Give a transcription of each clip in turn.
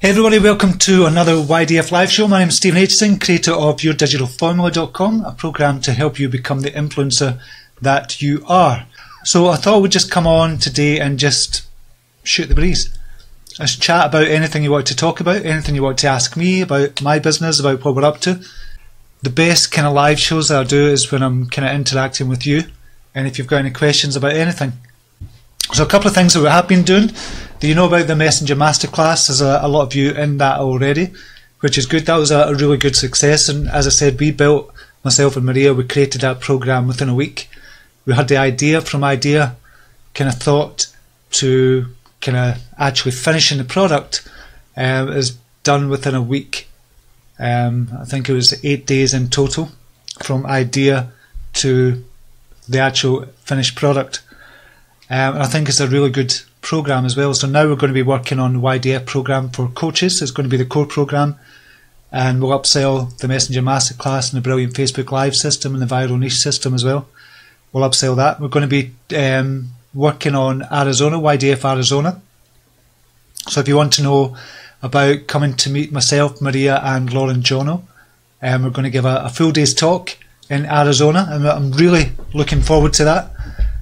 Hey everybody, welcome to another YDF live show. My name is Steven Aitchison, creator of YourDigitalFormula.com, a program to help you become the influencer that you are. So I thought we'd just come on today and just shoot the breeze. Let's chat about anything you want to talk about, anything you want to ask me about my business, about what we're up to. The best kind of live shows that I do is when I'm kind of interacting with you, and if you've got any questions about anything. So a couple of things that we have been doing. Do you know about the Messenger Masterclass? There's a, a lot of you in that already, which is good. That was a, a, really good success. And as I said, we built, myself and Maria, we created that program within a week. We had the idea from idea, kind of thought to kind of actually finishing the product um, is done within a week. Um, I think it was eight days in total from idea to the actual finished product. Um, and I think it's a really good program as well. So now we're going to be working on YDF program for coaches. It's going to be the core program, and we'll upsell the Messenger Masterclass and the brilliant Facebook Live system and the viral niche system as well. We'll upsell that. We're going to be um, working on Arizona, YDF Arizona. So if you want to know about coming to meet myself, Maria, and Lauren Jono, um, we're going to give a, a full day's talk in Arizona, and I'm really looking forward to that.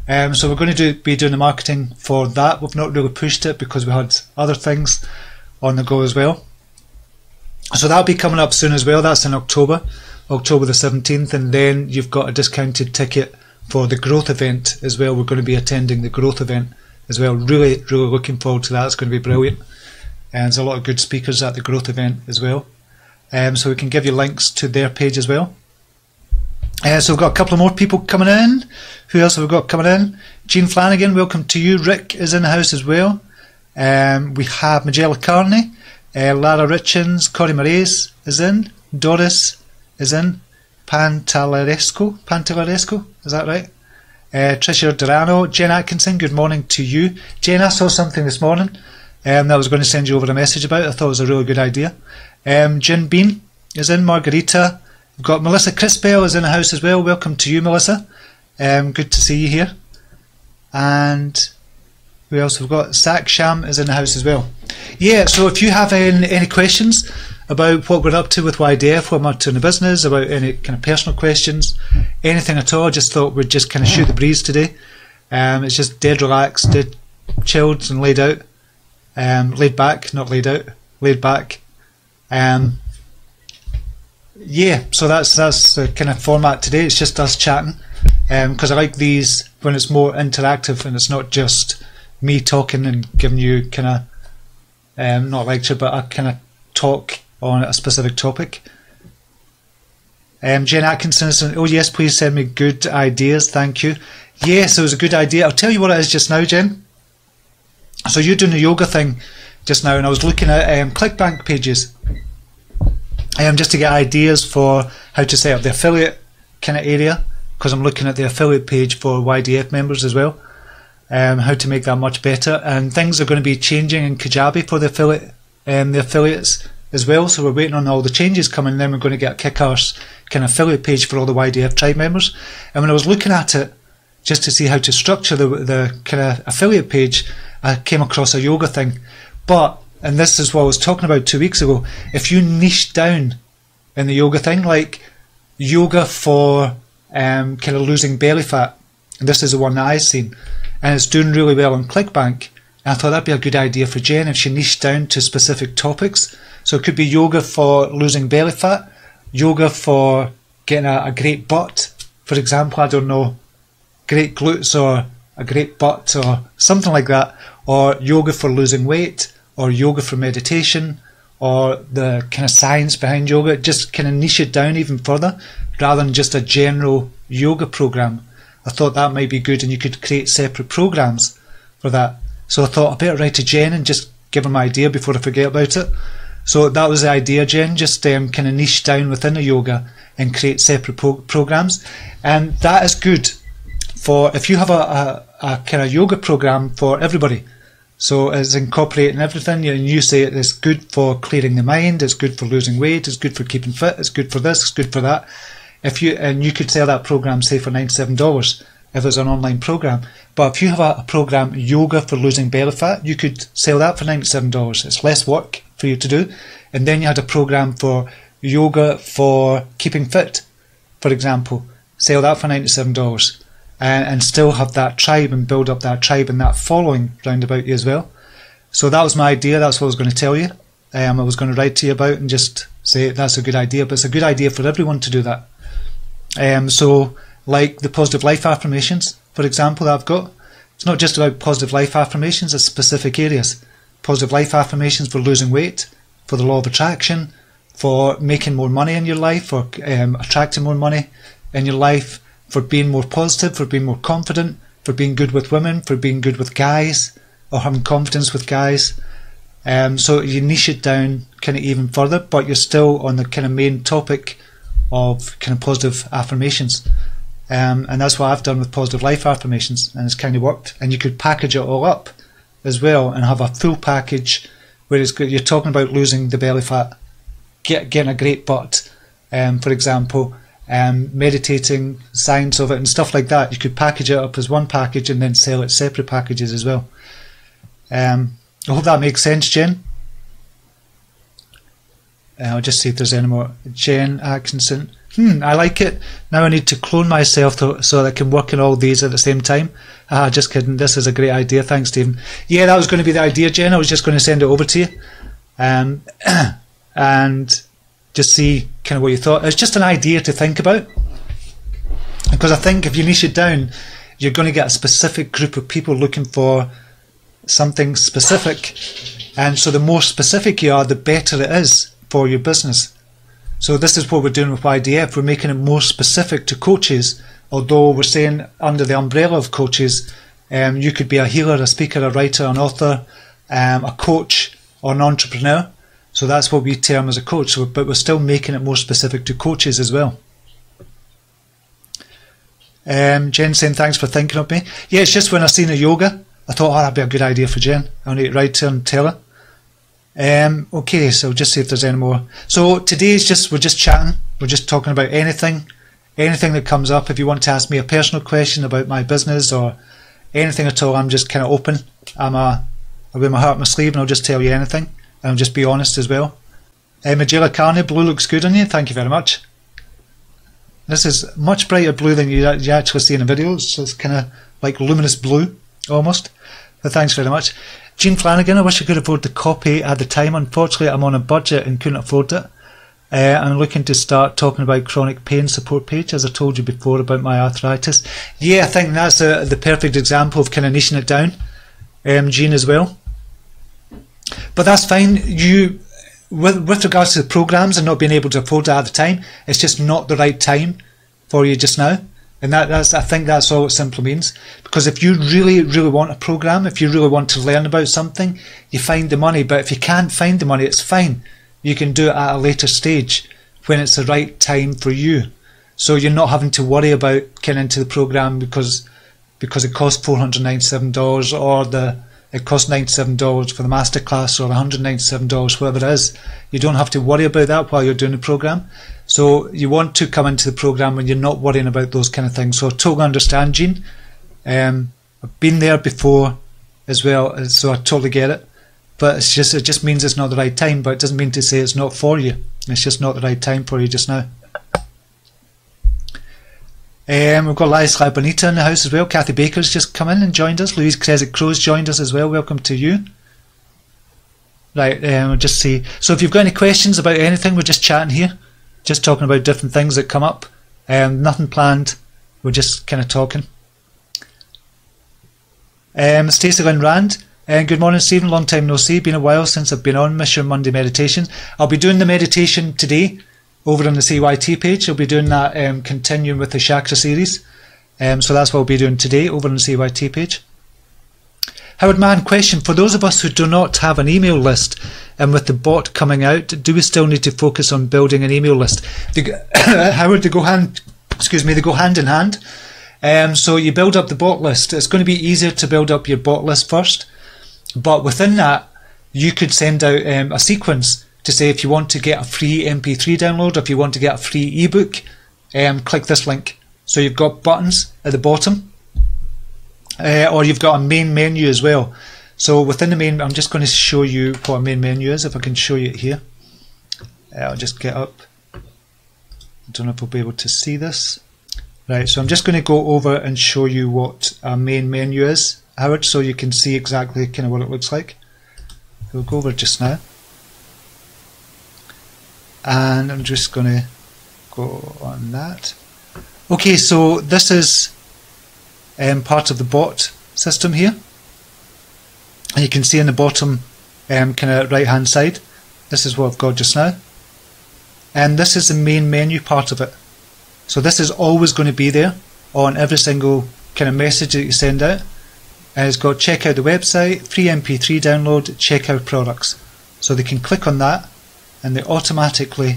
Um, so we're going to do, be doing the marketing for that. We've not really pushed it because we had other things on the go as well. So that'll be coming up soon as well. That's in October, October the 17th. And then you've got a discounted ticket for the growth event as well. We're going to be attending the growth event as well. Really, really looking forward to that. It's going to be brilliant. And there's a lot of good speakers at the growth event as well. Um, so we can give you links to their page as well. Uh, so we've got a couple of more people coming in. Who else have we got coming in? Gene Flanagan, welcome to you. Rick is in the house as well. Um, we have Magella Carney, uh, Lara Richens, Corey Marais is in, Doris is in, Pantalaresco, Pantalaresco, is that right? Uh, Tricia Durano, Jen Atkinson, good morning to you. Jen, I saw something this morning um, that I was going to send you over a message about. I thought it was a really good idea. Um, Jen Bean is in, Margarita, We've got Melissa Crispell is in the house as well. Welcome to you, Melissa. Um, good to see you here. And we also have got Sak Sham is in the house as well. Yeah, so if you have any, any questions about what we're up to with YDF, what we're up to in the business, about any kind of personal questions, anything at all, I just thought we'd just kind of shoot the breeze today. Um, it's just dead relaxed, dead chilled and laid out. Um, laid back, not laid out, laid back. Um, yeah, so that's that's the kind of format today. It's just us chatting because um, I like these when it's more interactive and it's not just me talking and giving you kind of um, not lecture, but a kind of talk on a specific topic. Um, Jen Atkinson is, oh yes, please send me good ideas. Thank you. Yes, it was a good idea. I'll tell you what it is just now, Jen. So you're doing a yoga thing just now, and I was looking at um, ClickBank pages um, just to get ideas for how to set up the affiliate kind of area because I'm looking at the affiliate page for YDF members as well. Um, how to make that much better, and things are going to be changing in Kajabi for the affiliate, um, the affiliates as well. So we're waiting on all the changes coming. Then we're going to get a kick-ass kind of affiliate page for all the YDF tribe members. And when I was looking at it, just to see how to structure the the kind of affiliate page, I came across a yoga thing, but and this is what I was talking about two weeks ago. If you niche down in the yoga thing, like yoga for um, kind of losing belly fat, and this is the one that I've seen, and it's doing really well on ClickBank. And I thought that'd be a good idea for Jen if she niched down to specific topics. So it could be yoga for losing belly fat, yoga for getting a, a great butt, for example. I don't know, great glutes or a great butt or something like that, or yoga for losing weight or yoga for meditation or the kind of science behind yoga, just kind of niche it down even further rather than just a general yoga program. I thought that might be good and you could create separate programs for that. So I thought I better write to Jen and just give her my idea before I forget about it. So that was the idea, Jen, just um, kind of niche down within the yoga and create separate pro- programs. And that is good for if you have a, a, a kind of yoga program for everybody so it's incorporating everything, and you say it's good for clearing the mind, it's good for losing weight, it's good for keeping fit, it's good for this, it's good for that. If you and you could sell that program say for ninety seven dollars if it's an online program. But if you have a, a program yoga for losing belly fat, you could sell that for ninety seven dollars. It's less work, for you to do. And then you had a program for yoga for keeping fit, for example. Sell that for $97 and, and still have that tribe and build up that tribe and that following round about you as well. So that was my idea. That's what I was going to tell you. Um, I was going to write to you about and just say that's a good idea, but it's a good idea for everyone to do that. Um, so, like the positive life affirmations, for example, that I've got, it's not just about positive life affirmations, it's specific areas. Positive life affirmations for losing weight, for the law of attraction, for making more money in your life, for um, attracting more money in your life, for being more positive, for being more confident, for being good with women, for being good with guys, or having confidence with guys. Um, so you niche it down kind of even further, but you're still on the kind of main topic of kind of positive affirmations. Um, and that's what I've done with positive life affirmations, and it's kind of worked. And you could package it all up as well and have a full package where it's good. You're talking about losing the belly fat, get, getting a great butt, um, for example, um, meditating, science of it, and stuff like that. You could package it up as one package and then sell it separate packages as well. Um, I hope that makes sense, Jen. Uh, I'll just see if there's any more. Jen Atkinson. Hmm, I like it. Now I need to clone myself to, so that I can work on all these at the same time. Ah, just kidding. This is a great idea. Thanks, Steven. Yeah, that was going to be the idea, Jen. I was just going to send it over to you. Um, and just see kind of what you thought. It's just an idea to think about. Because I think if you niche it down, you're going to get a specific group of people looking for something specific. And so the more specific you are, the better it is for your business. So this is what we're doing with YDF. We're making it more specific to coaches, although we're saying under the umbrella of coaches, um, you could be a healer, a speaker, a writer, an author, um, a coach, or an entrepreneur. So that's what we term as a coach. So, but we're still making it more specific to coaches as well. Um, Jen saying thanks for thinking of me. Yeah, it's just when I seen a yoga, I thought, oh, that'd be a good idea for Jen. I need to write her and tell her. Um, okay, so just see if there's any more. So today's just we're just chatting. We're just talking about anything, anything that comes up. If you want to ask me a personal question about my business or anything at all, I'm just kind of open. I'm a, I wear my heart on my sleeve, and I'll just tell you anything and just be honest as well. Uh, Magilla Carney, blue looks good on you. Thank you very much. This is much brighter blue than you, you actually see in the videos. So it's kind of like luminous blue almost. But thanks very much. Jean Flanagan, I wish I could afford the copy at the time. Unfortunately, I'm on a budget and couldn't afford it. Uh, I'm looking to start talking about chronic pain support page, as I told you before about my arthritis. Yeah, I think that's a, the perfect example of kind of niching it down, um, Jean, as well. But that's fine. You, with, with regards to the programs and not being able to afford it at the time, it's just not the right time for you just now. And that, that's, I think that's all it simply means. Because if you really, really want a program, if you really want to learn about something, you find the money. But if you can't find the money, it's fine. You can do it at a later stage when it's the right time for you. So you're not having to worry about getting into the program because because it costs four hundred ninety seven dollars or the it costs $97 for the masterclass or $197, whatever it is. You don't have to worry about that while you're doing the program. So you want to come into the program when you're not worrying about those kind of things. So I totally understand, Gene. Um, I've been there before as well, so I totally get it. But it's just it just means it's not the right time. But it doesn't mean to say it's not for you. It's just not the right time for you just now. Um, we've got Ladislav Bonita in the house as well. Kathy Baker's just come in and joined us. Louise Crescent Crow's joined us as well. Welcome to you. Right, um, we'll just see. So if you've got any questions about anything, we're just chatting here. Just talking about different things that come up. Um, nothing planned. We're just kind of talking. Um, Stacey Lynn Rand. Uh, good morning, Steven. Long time no see. Been a while since I've been on Mission Monday meditation. I'll be doing the meditation today over on the CYT page. I'll be doing that, um, continuing with the Chakra series. Um, so that's what we'll be doing today over on the CYT page. Howard Mann, question for those of us who do not have an email list, and with the bot coming out, do we still need to focus on building an email list? They, Howard, they go hand, excuse me, they go hand in hand. Um, so you build up the bot list. It's going to be easier to build up your bot list first, but within that, you could send out um, a sequence to say if you want to get a free MP3 download, if you want to get a free ebook, um, click this link. So you've got buttons at the bottom, uh, or you've got a main menu as well. So within the main, I'm just going to show you what a main menu is. If I can show you it here, uh, I'll just get up. I don't know if we'll be able to see this. Right, so I'm just going to go over and show you what a main menu is, Howard, so you can see exactly kind of what it looks like. We'll go over just now. And I'm just going to go on that. Okay, so this is um, part of the bot system here. And you can see in the bottom um, kind of right hand side, this is what I've got just now. And this is the main menu part of it. So this is always going to be there on every single kind of message that you send out. And it's got check out the website, free MP3 download, check out products. So they can click on that and they automatically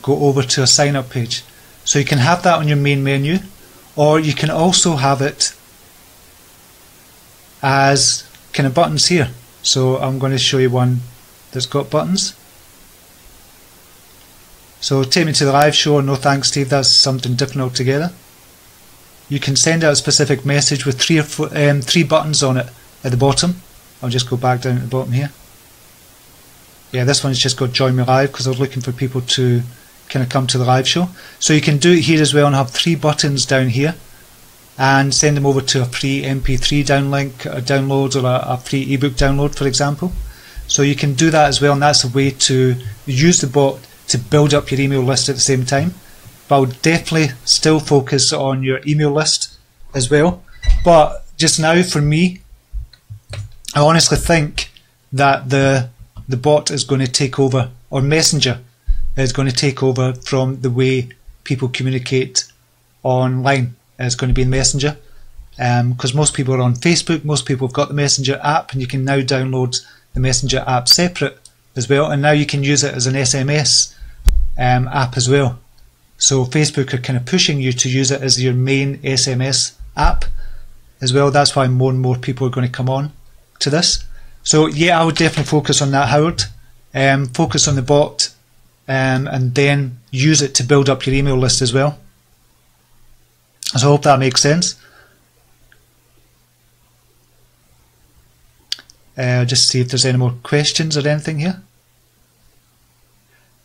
go over to a sign up page. So you can have that on your main menu or you can also have it as kind of buttons here. So I'm going to show you one that's got buttons. So take me to the live show. No thanks, Steve. That's something different altogether. You can send out a specific message with three or four, um, three buttons on it at the bottom. I'll just go back down to the bottom here. Yeah, this one's just got join me live because I was looking for people to kind of come to the live show. So you can do it here as well and have three buttons down here and send them over to a free MP3 downlink, a uh, download or a, a free ebook download, for example. So you can do that as well, and that's a way to use the bot to build up your email list at the same time. But I would definitely still focus on your email list as well. But just now, for me, I honestly think that the the bot is going to take over, or Messenger is going to take over from the way people communicate online. It's going to be Messenger because um, most people are on Facebook. Most people have got the Messenger app, and you can now download the Messenger app separate as well. And now you can use it as an SMS um, app as well. So Facebook are kind of pushing you to use it as your main SMS app as well. That's why more and more people are going to come on to this. So yeah, I would definitely focus on that, Howard. Um, focus on the bot, um, and then use it to build up your email list as well. So I hope that makes sense. Uh, just see if there's any more questions or anything here.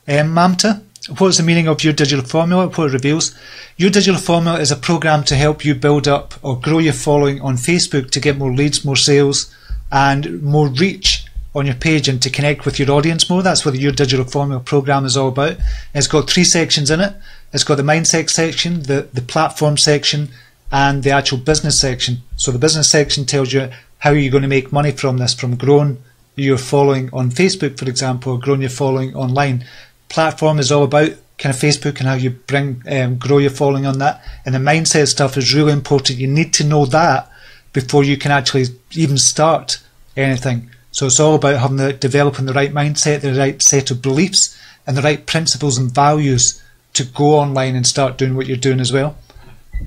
Um, Mamta, what is the meaning of your digital formula? What it reveals? Your digital formula is a program to help you build up or grow your following on Facebook to get more leads, more sales, and more reach on your page and to connect with your audience more. That's what your digital formula program is all about. It's got three sections in it. It's got the mindset section, the, the platform section, and the actual business section. So the business section tells you how you're going to make money from this, from growing your following on Facebook, for example, or growing your following online platform is all about kind of Facebook and how you bring um, grow your following on that. And the mindset stuff is really important. You need to know that before you can actually even start anything. So it's all about having the developing the right mindset, the right set of beliefs, and the right principles and values to go online and start doing what you're doing as well.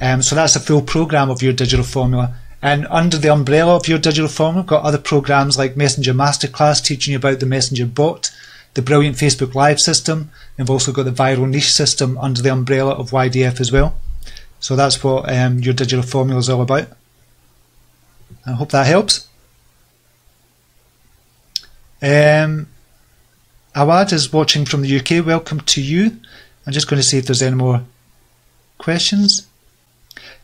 Um, so that's a full program of your digital formula. And under the umbrella of your digital formula, we've got other programs like Messenger Masterclass teaching you about the Messenger bot the brilliant Facebook Live system. And we've also got the viral niche system under the umbrella of YDF as well. So that's what um, your digital formula is all about. I hope that helps. Um, Awad is watching from the UK. Welcome to you. I'm just going to see if there's any more questions.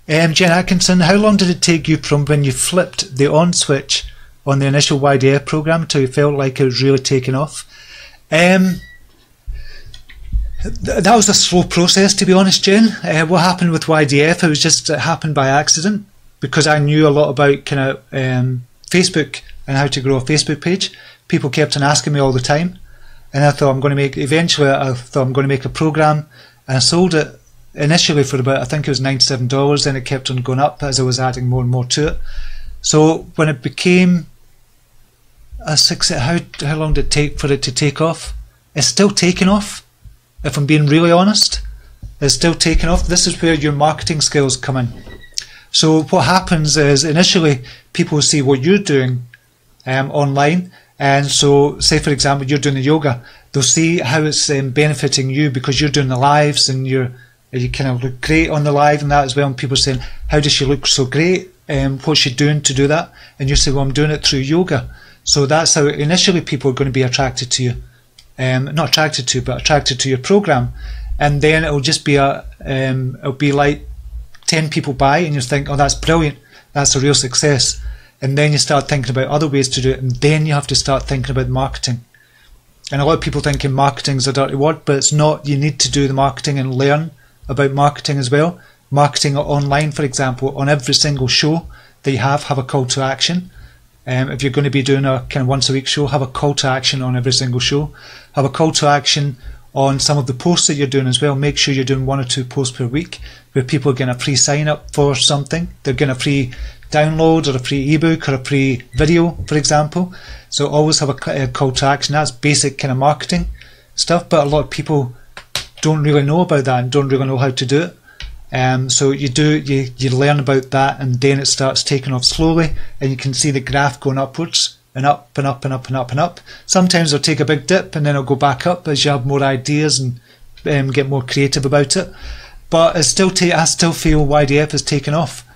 Um, Jen Atkinson, how long did it take you from when you flipped the on switch on the initial YDF program until you felt like it was really taking off? Um, th- that was a slow process, to be honest, Jen. Uh, what happened with YDF? It was just it happened by accident because I knew a lot about kind of um, Facebook and how to grow a Facebook page. People kept on asking me all the time, and I thought I'm going to make. Eventually, I thought I'm going to make a program, and I sold it initially for about I think it was ninety seven dollars. Then it kept on going up as I was adding more and more to it. So when it became a success. How how long did it take for it to take off? It's still taking off. If I'm being really honest, it's still taking off. This is where your marketing skills come in. So what happens is initially people see what you're doing um, online, and so say for example you're doing the yoga, they'll see how it's um, benefiting you because you're doing the lives and you're you kind of look great on the live and that as well. And people saying, "How does she look so great? Um, what's she doing to do that, and you say, well, I'm doing it through yoga. So that's how initially people are going to be attracted to you, um, not attracted to, but attracted to your program, and then it'll just be a, um, it'll be like ten people buy, and you think, oh, that's brilliant, that's a real success, and then you start thinking about other ways to do it, and then you have to start thinking about marketing. And a lot of people think marketing is a dirty word, but it's not. You need to do the marketing and learn about marketing as well. Marketing online, for example, on every single show that you have, have a call to action. Um, if you're going to be doing a kind of once a week show, have a call to action on every single show. Have a call to action on some of the posts that you're doing as well. Make sure you're doing one or two posts per week where people are going to free sign up for something. They're going to free download or a free ebook or a free video, for example. So always have a, call to action. That's basic kind of marketing stuff, but a lot of people don't really know about that and don't really know how to do it. Um, so you do you, you learn about that and then it starts taking off slowly and you can see the graph going upwards and up and up and up and up and up. Sometimes it'll take a big dip and then it'll go back up as you have more ideas and um, get more creative about it. But it's still ta- I still feel YDF is taking off.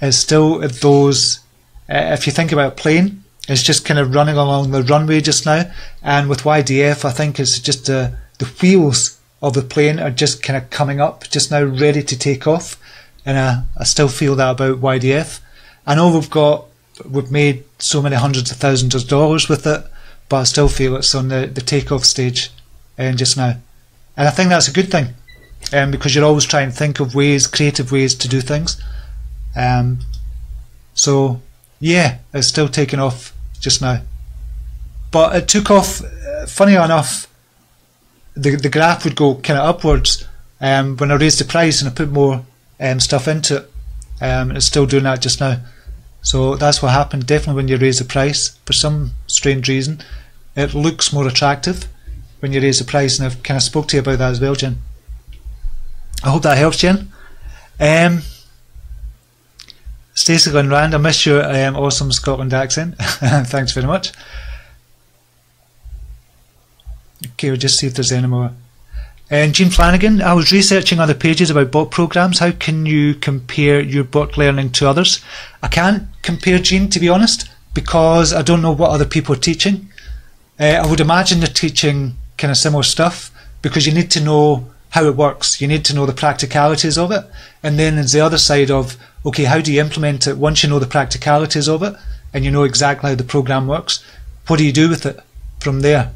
It's still those. Uh, if you think about a plane, it's just kind of running along the runway just now. And with YDF, I think it's just uh, the wheels of the plane are just kind of coming up just now, ready to take off. And uh, I still feel that about YDF. I know we've got, we've made so many hundreds of thousands of dollars with it, but I still feel it's on the, the takeoff stage and uh, just now. And I think that's a good thing um, because you're always trying to think of ways, creative ways to do things. Um, so, yeah, it's still taking off just now. But it took off, uh, funny enough, the the graph would go kind of upwards um, when I raised the price and I put more um, stuff into it. Um, it's still doing that just now. So that's what happened. Definitely when you raise the price, for some strange reason, it looks more attractive when you raise the price. And I've kind of spoke to you about that as well, Jen. I hope that helps, Jen. Um, Stacey Rand, I miss your um, awesome Scotland accent. Thanks very much. Okay, we'll just see if there's any more. And Jean Flanagan, I was researching other pages about bot programs. How can you compare your bot learning to others? I can't compare Jean, to be honest, because I don't know what other people are teaching. Uh, I would imagine they're teaching kind of similar stuff because you need to know how it works. You need to know the practicalities of it. And then there's the other side of, okay, how do you implement it once you know the practicalities of it and you know exactly how the program works? What do you do with it from there?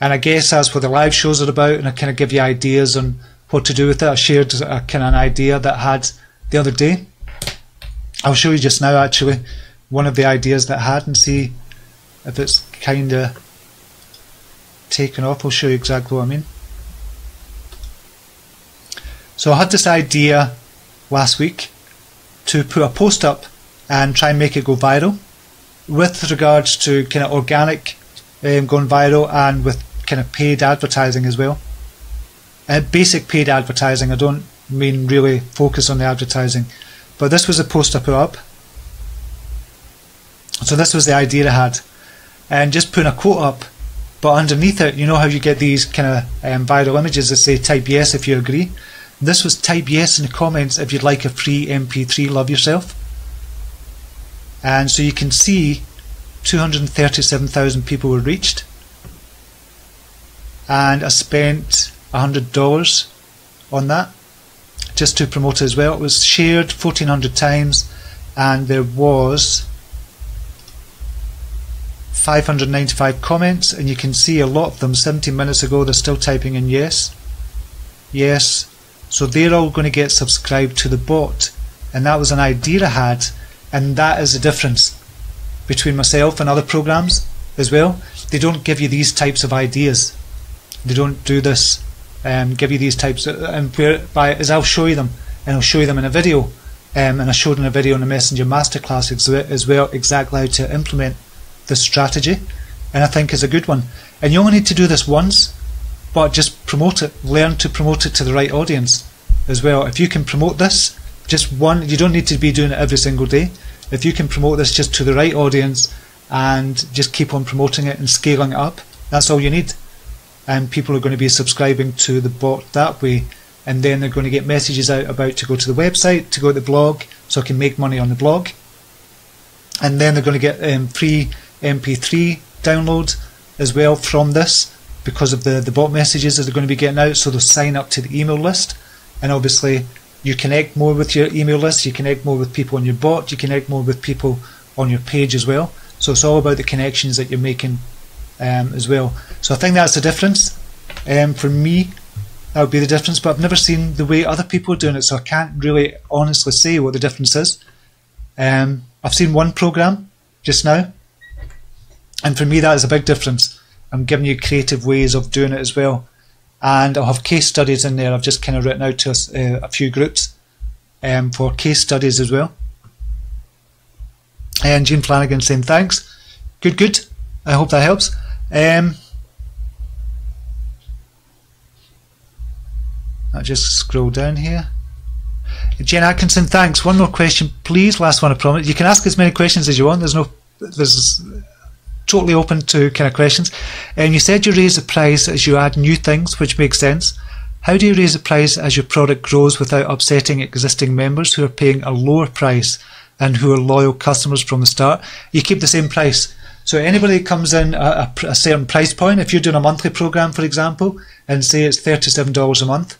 And I guess that's what the live shows are about, and I kind of give you ideas on what to do with it. I shared a kind of an idea that I had the other day. I'll show you just now, actually, one of the ideas that I had and see if it's kind of taken off. I'll show you exactly what I mean. So I had this idea last week to put a post up and try and make it go viral with regards to kind of organic um, going viral and with kind of paid advertising as well. Uh, basic paid advertising, I don't mean really focus on the advertising, but this was a post I put up. So this was the idea I had, and just putting a quote up, but underneath it, you know how you get these kind of um, viral images that say type yes if you agree. This was type yes in the comments if you'd like a free MP3 Love Yourself. And so you can see 237,000 people were reached and I spent $100 on that just to promote it as well. It was shared 1400 times and there was 595 comments and you can see a lot of them. 17 minutes ago they're still typing in yes. Yes. So they're all going to get subscribed to the bot. And that was an idea I had and that is the difference between myself and other programs as well. They don't give you these types of ideas they don't do this um, give you these types of, and by as I'll show you them and I'll show you them in a video um, and I showed in a video in the Messenger Masterclass as well exactly how to implement this strategy and I think is a good one. And you only need to do this once but just promote it. Learn to promote it to the right audience as well. If you can promote this just one you don't need to be doing it every single day. If you can promote this just to the right audience and just keep on promoting it and scaling it up that's all you need and people are going to be subscribing to the bot that way and then they're going to get messages out about to go to the website to go to the blog so I can make money on the blog and then they're going to get um, free MP3 download as well from this because of the, the bot messages that they're going to be getting out. So they'll sign up to the email list, and obviously you connect more with your email list, you connect more with people on your bot, you connect more with people on your page as well. So it's all about the connections that you're making um, as well. So I think that's the difference. Um, for me, that would be the difference, but I've never seen the way other people are doing it, so I can't really honestly say what the difference is. Um, I've seen one program just now, and for me, that is a big difference. I'm giving you creative ways of doing it as well. And I'll have case studies in there. I've just kind of written out to a, uh, a few groups um, for case studies as well. And Jim Flanagan saying thanks. Good, good. I hope that helps. Um, I'll just scroll down here. Jen Atkinson, thanks. One more question, please. Last one, I promise. You can ask as many questions as you want. There's no, there's totally open to kind of questions. And you said you raise the price as you add new things, which makes sense. How do you raise the price as your product grows without upsetting existing members who are paying a lower price and who are loyal customers from the start? You keep the same price. So anybody comes in at a, a certain price point, if you're doing a monthly program, for example, and say it's $37 a month,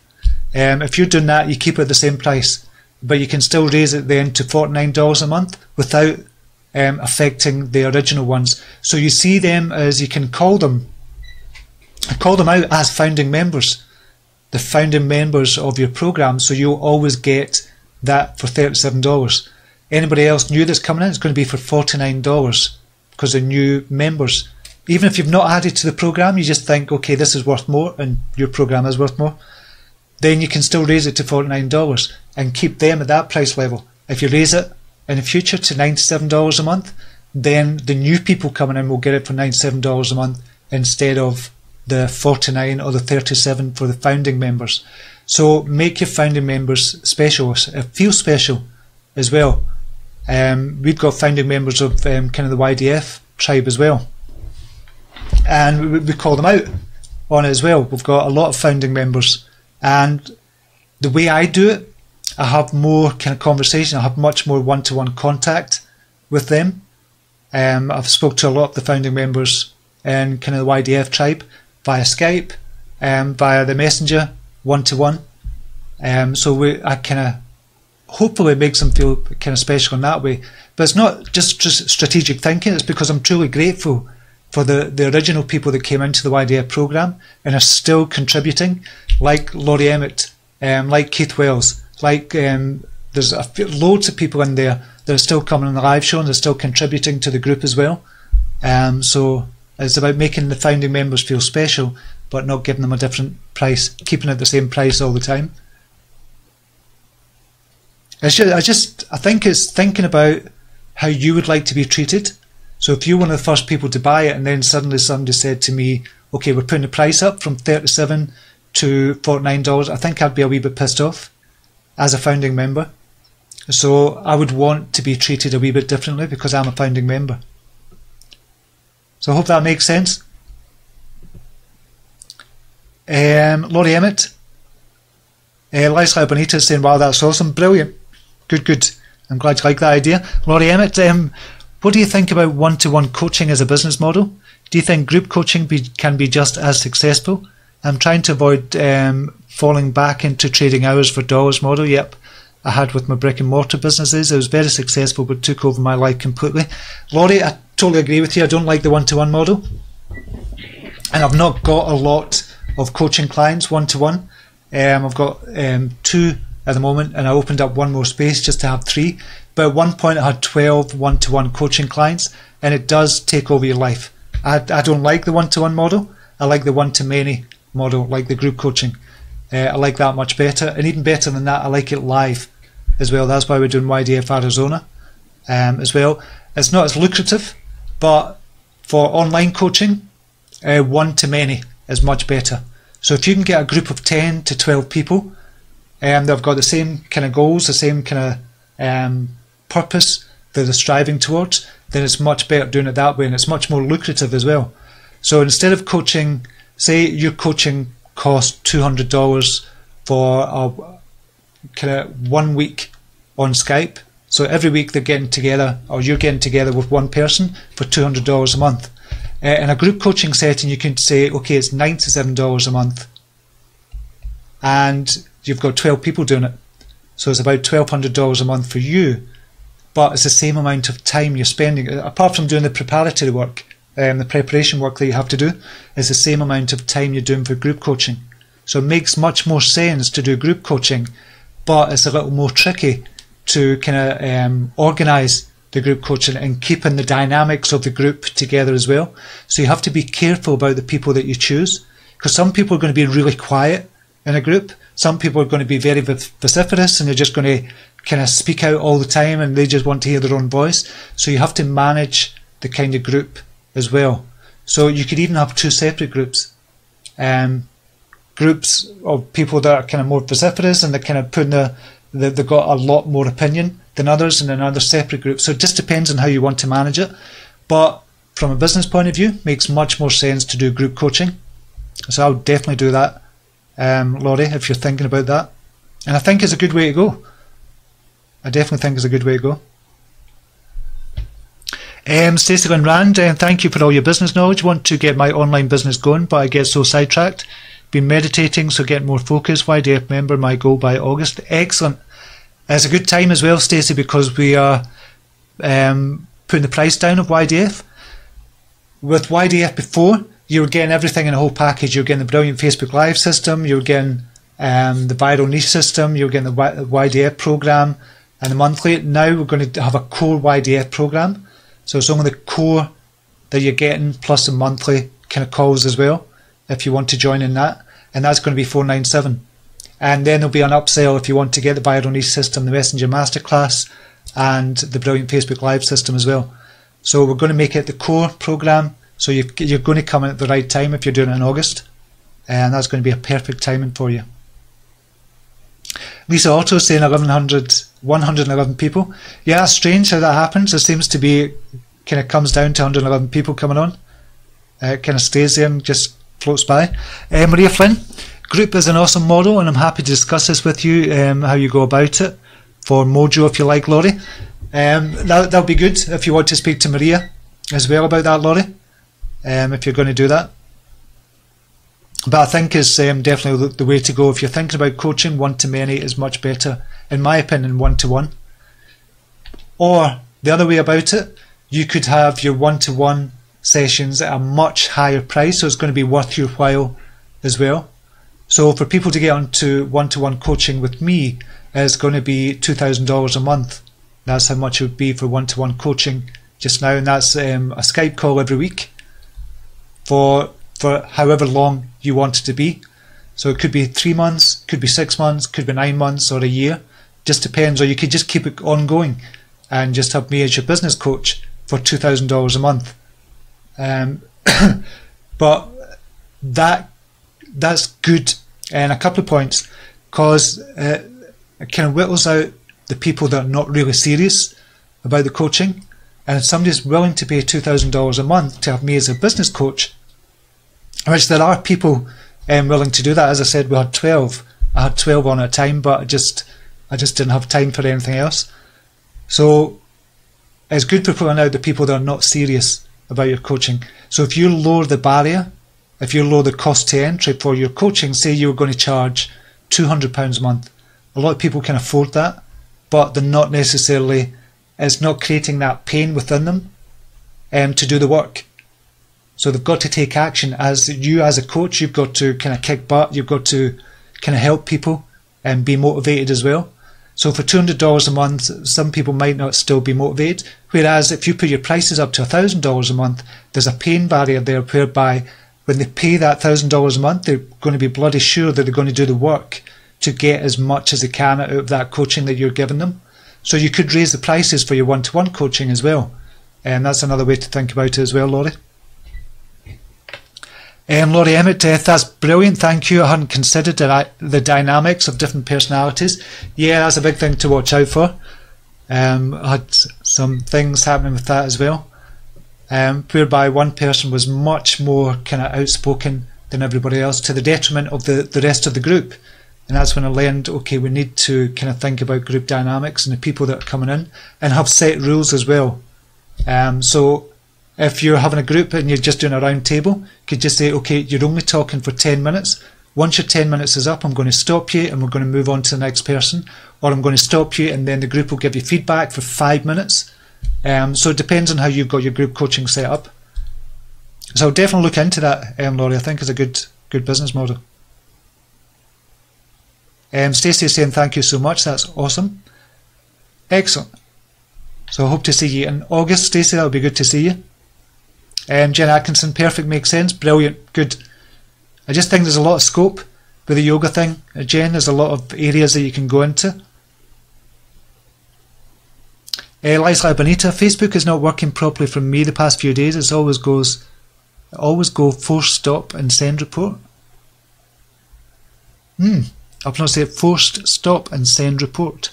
um, if you're doing that, you keep it the same price, but you can still raise it then to $49 a month without um, affecting the original ones. So you see them as you can call them, call them out as founding members, the founding members of your program. So you'll always get that for thirty-seven dollars. Anybody else new that's coming in, it's going to be for forty-nine dollars because they're new members. Even if you've not added to the program, you just think, okay, this is worth more, and your program is worth more. Then you can still raise it to forty-nine dollars and keep them at that price level. If you raise it in the future to $97 a month, then the new people coming in will get it for $97 a month instead of the 49 or the 37 for the founding members. So make your founding members special, feel special as well. Um, we've got founding members of um, kind of the YDF tribe as well, and we, we call them out on it as well. We've got a lot of founding members, and the way I do it I have more kind of conversation. I have much more one-to-one contact with them. Um, I've spoke to a lot of the founding members in kind of the YDF tribe via Skype, um, via the messenger, one-to-one. Um, so we, I kind of hopefully makes them feel kind of special in that way. But it's not just, just strategic thinking. It's because I'm truly grateful for the, the original people that came into the YDF program and are still contributing, like Laurie Emmett, um, like Keith Wells, like um, there's a, loads of people in there that are still coming on the live show and they're still contributing to the group as well. Um, so it's about making the founding members feel special, but not giving them a different price, keeping it the same price all the time. It's just, I just I think it's thinking about how you would like to be treated. So if you're one of the first people to buy it, and then suddenly somebody said to me, "Okay, we're putting the price up from thirty-seven to forty-nine dollars," I think I'd be a wee bit pissed off as a founding member. So I would want to be treated a wee bit differently because I'm a founding member. So I hope that makes sense. Um, Laurie Emmett, uh, Leslie Bonita saying, wow, that's awesome, brilliant. Good, good. I'm glad you like that idea. Laurie Emmett, um, what do you think about one to one coaching as a business model? Do you think group coaching be, can be just as successful? I'm trying to avoid um, falling back into trading hours for dollars model. Yep, I had with my brick and mortar businesses. It was very successful, but took over my life completely. Laurie, I totally agree with you. I don't like the one to one model, and I've not got a lot of coaching clients one to one. I've got um, two at the moment, and I opened up one more space just to have three. But at one point, I had 12 one to one coaching clients, and it does take over your life. I, I don't like the one to one model. I like the one to many model, like the group coaching. Uh, I like that much better, and even better than that, I like it live as well. That's why we're doing YDF Arizona um, as well. It's not as lucrative, but for online coaching, uh, one to many is much better. So if you can get a group of 10 to 12 people, um, they've got the same kind of goals, the same kind of um, purpose that they're striving towards, then it's much better doing it that way, and it's much more lucrative as well. So instead of coaching say your coaching cost two hundred dollars for a kind of one week on Skype So every week they're getting together, or you're getting together with one person for $200 a month. Uh, in a group coaching setting, you can say, okay, it's $97 a month. And you've got 12 people doing it. So it's about $1,200 a month for you. But it's the same amount of time you're spending, apart from doing the preparatory work, um, the preparation work that you have to do, is the same amount of time you're doing for group coaching. So it makes much more sense to do group coaching, but it's a little more tricky to kind of um, organise the group coaching and keeping the dynamics of the group together as well. So you have to be careful about the people that you choose because some people are going to be really quiet in a group. Some people are going to be very vociferous and they're just going to kind of speak out all the time and they just want to hear their own voice. So you have to manage the kind of group as well. So you could even have two separate groups. Um, groups of people that are kind of more vociferous and they're kind of putting the They've, got a lot more opinion than others in another separate group. So it just depends on how you want to manage it. But from a business point of view, makes much more sense to do group coaching. So I would definitely do that, um, Laurie, if you're thinking about that. And I think it's a good way to go. I definitely think it's a good way to go. Um, Stacey Lynn Rand, um, thank you for all your business knowledge. Want to get my online business going, but I get so sidetracked. Been meditating, so get more focus. YDF member, my goal by August. Excellent. It's a good time as well, Stacey, because we are um, putting the price down of YDF. With YDF before, you were getting everything in a whole package. You were getting the brilliant Facebook Live system, you were getting um, the viral niche system, you were getting the YDF program, and the monthly. Now we're going to have a core YDF program. So it's only the core that you're getting plus the monthly kind of calls as well if you want to join in that, and that's going to be 497. And then there'll be an upsell if you want to get the viral niche system, the Messenger Masterclass, and the brilliant Facebook Live system as well. So we're going to make it the core program. So you are going to come in at the right time if you're doing it in August, and that's going to be a perfect timing for you. Lisa Otto saying 1100, 111 people. Yeah, that's strange how that happens. It seems to be kind of comes down to 111 people coming on. Uh, it kind of stays there and just floats by. Uh, Maria Flynn, group is an awesome model, and I'm happy to discuss this with you, um, how you go about it for Mojo, if you like, Laurie. Um, that, that'll be good if you want to speak to Maria as well about that, Laurie, um, if you're going to do that. But I think it's um, definitely the, the way to go. If you're thinking about coaching, one to many is much better, in my opinion, one to one. Or the other way about it, you could have your one to one sessions at a much higher price, so it's going to be worth your while as well. So for people to get onto one-to-one coaching with me, it's going to be two thousand dollars a month. That's how much it would be for one-to-one coaching just now, and that's um, a Skype call every week for for however long you want it to be. So it could be three months, could be six months, could be nine months, or a year. Just depends. Or you could just keep it ongoing and just have me as your business coach for two thousand dollars a month. Um, but that that's good and a couple of points because uh, it kind of whittles out the people that are not really serious about the coaching. And if somebody's willing to pay two thousand dollars a month to have me as a business coach, which there are people um, willing to do that. As I said, we had twelve. I had twelve on at a time, but I just I just didn't have time for anything else. So it's good for pulling out the people that are not serious about your coaching. So if you lower the barrier, if you lower the cost to entry for your coaching, say you're going to charge £200 a month, a lot of people can afford that, but they're not necessarily, it's not creating that pain within them um, to do the work. So they've got to take action. As you, as a coach, you've got to kind of kick butt, you've got to kind of help people and be motivated as well. So for $200 a month, some people might not still be motivated. Whereas if you put your prices up to $1,000 a month, there's a pain barrier there whereby when they pay that $1,000 a month, they're going to be bloody sure that they're going to do the work to get as much as they can out of that coaching that you're giving them. So you could raise the prices for your one-to-one coaching as well. And that's another way to think about it as well, Laurie. Um, Laurie Emmett, uh, that's brilliant. Thank you. I hadn't considered the, the dynamics of different personalities. Yeah, that's a big thing to watch out for. Um, I had some things happening with that as well, um, whereby one person was much more kind of outspoken than everybody else, to the detriment of the, the rest of the group. And that's when I learned, okay, we need to kind of think about group dynamics and the people that are coming in and have set rules as well. Um, so if you're having a group and you're just doing a round table, you could just say, okay, you're only talking for 10 minutes. Once your 10 minutes is up, I'm going to stop you and we're going to move on to the next person. Or I'm going to stop you and then the group will give you feedback for five minutes. Um, so it depends on how you've got your group coaching set up. So I'll definitely look into that, um, Laurie. I think is a good good business model. Um, Stacey is saying thank you so much. That's awesome. Excellent. So I hope to see you in August, Stacey. That'll be good to see you. Um, Jen Atkinson, perfect, makes sense. Brilliant, good. I just think there's a lot of scope with the yoga thing, uh, Jen. There's a lot of areas that you can go into. Uh, Liza Bonita, Facebook is not working properly for me the past few days. It always goes, always go force stop and send report. Hmm. I'll pronounce it forced stop and send report.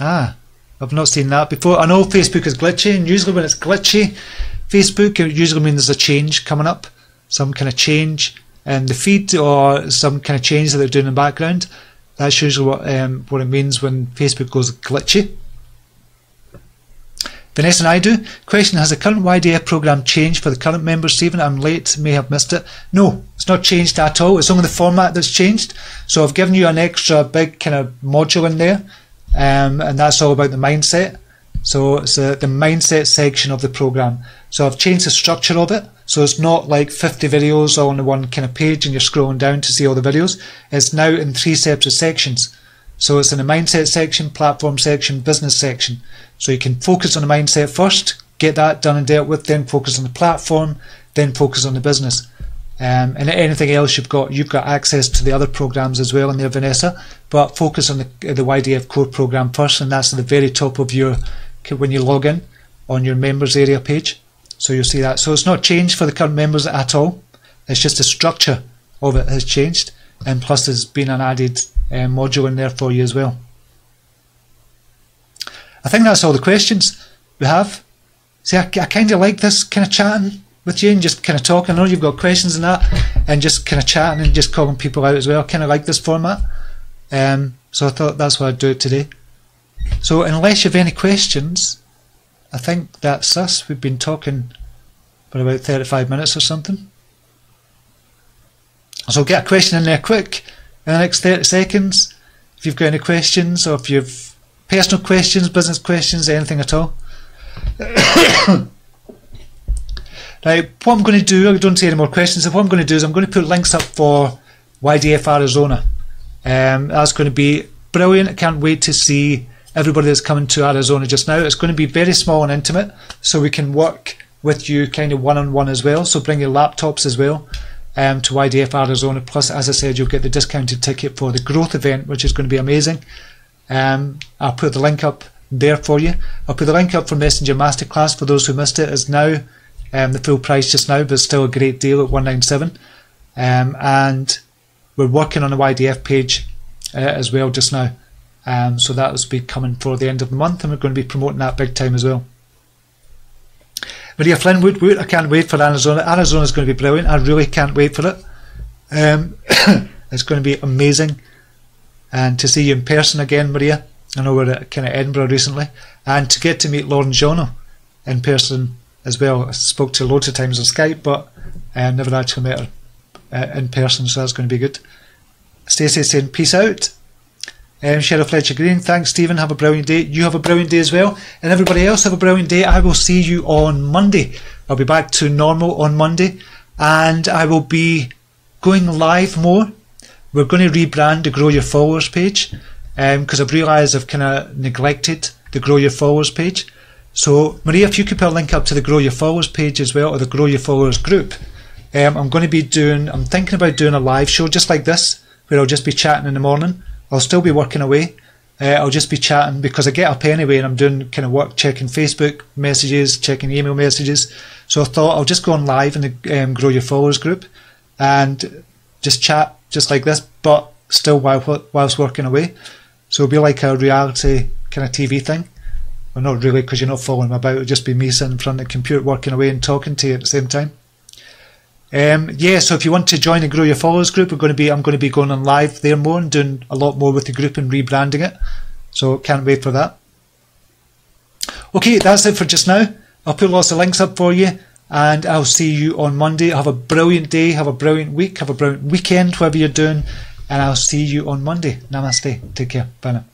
Ah, I've not seen that before. I know Facebook is glitchy, and usually when it's glitchy, Facebook it usually means there's a change coming up, some kind of change in the feed or some kind of change that they're doing in the background. That's usually what um, what it means when Facebook goes glitchy. Vanessa and I do. question, has the current YDF program changed for the current members, Steven? I'm late, may have missed it. No, it's not changed at all. It's only the format that's changed. So I've given you an extra big kind of module in there, um, and that's all about the mindset. So it's uh, the mindset section of the program. So I've changed the structure of it. So it's not like 50 videos on the one kind of page and you're scrolling down to see all the videos. It's now in three separate sections. So it's in the mindset section, platform section, business section. So you can focus on the mindset first, get that done and dealt with, then focus on the platform, then focus on the business. Um, and anything else you've got, you've got access to the other programs as well in there, Vanessa. But focus on the the YDF core program first, and that's at the very top of your when you log in on your members area page. So you'll see that. So it's not changed for the current members at all. It's just the structure of it has changed, and plus there's been an added um, module in there for you as well. I think that's all the questions we have. See, I, I kind of like this kind of chatting with you and just kind of talking. I know you've got questions and that, and just kind of chatting and just calling people out as well. I kind of like this format. Um, so I thought that's why I'd do it today. So unless you have any questions, I think that's us. We've been talking for about 35 minutes or something. So get a question in there quick in the next 30 seconds. If you've got any questions or if you've personal questions, business questions, anything at all. now, what I'm going to do, I don't see any more questions. But what I'm going to do is I'm going to put links up for YDF Arizona. Um, that's going to be brilliant. I can't wait to see everybody that's coming to Arizona just now. It's going to be very small and intimate, so we can work with you kind of one on one as well. So bring your laptops as well um, to YDF Arizona. Plus, as I said, you'll get the discounted ticket for the growth event, which is going to be amazing. Um, I'll put the link up there for you. I'll put the link up for Messenger Masterclass for those who missed it. it. Is now um, the full price just now, but still a great deal at 197. Um, and we're working on a YDF page uh, as well just now. Um, so that will be coming for the end of the month, and we're going to be promoting that big time as well. Maria Flynn, Wood, Wood, I can't wait for Arizona. Arizona is going to be brilliant. I really can't wait for it. Um, it's going to be amazing and to see you in person again, Maria. I know we're at kind of Edinburgh recently, and to get to meet Lauren Jono in person as well. I spoke to loads of times on Skype, but uh, never actually met her uh, in person, so that's going to be good. Stacey saying peace out. Um, Cheryl Fletcher Green, thanks Steven. Have a brilliant day. You have a brilliant day as well, and everybody else have a brilliant day. I will see you on Monday. I'll be back to normal on Monday, and I will be going live more we're going to rebrand the Grow Your Followers page because um, I've realised I've kind of neglected the Grow Your Followers page. So, Maria, if you could put a link up to the Grow Your Followers page as well, or the Grow Your Followers group, um, I'm going to be doing, I'm thinking about doing a live show just like this, where I'll just be chatting in the morning. I'll still be working away. Uh, I'll just be chatting because I get up anyway and I'm doing kind of work, checking Facebook messages, checking email messages. So I thought I'll just go on live in the um, Grow Your Followers group and just chat just like this, but still while whilst working away. So it'll be like a reality kind of TV thing. Well, not really, because you're not following me about. It'll just be me sitting in front of the computer working away and talking to you at the same time. Um, yeah, so if you want to join and grow your followers group, we're going to be I'm going to be going on live there more and doing a lot more with the group and rebranding it. So can't wait for that. Okay, that's it for just now. I'll put lots of links up for you and I'll see you on Monday. Have a brilliant day, have a brilliant week, have a brilliant weekend, whatever you're doing, and I'll see you on Monday. Namaste. Take care. Bye now.